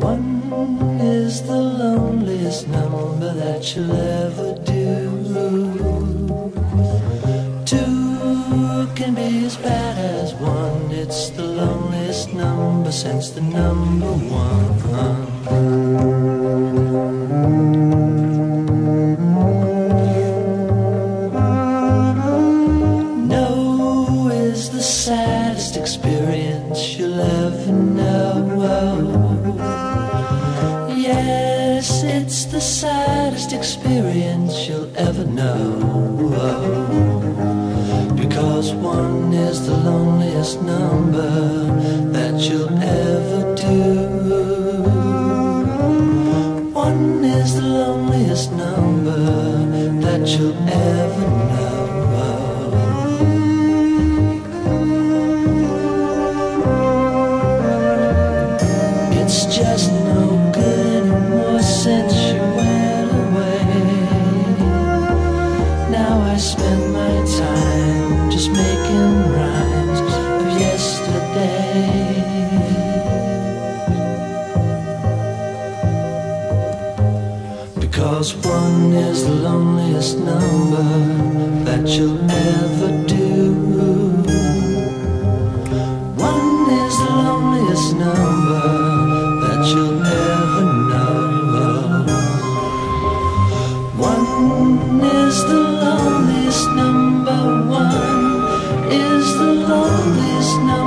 One is the loneliest number that you'll ever do. Two can be as bad as one. It's the loneliest number since the number one. Know. Yes, it's the saddest experience you'll ever know. Because one is the loneliest number that you'll ever do. One is the loneliest number that you'll ever It's just no good anymore since you went away. Now I spend my time just making rhymes of yesterday. Because one is the loneliest number that you'll ever. Is the loneliest number one is the loneliest number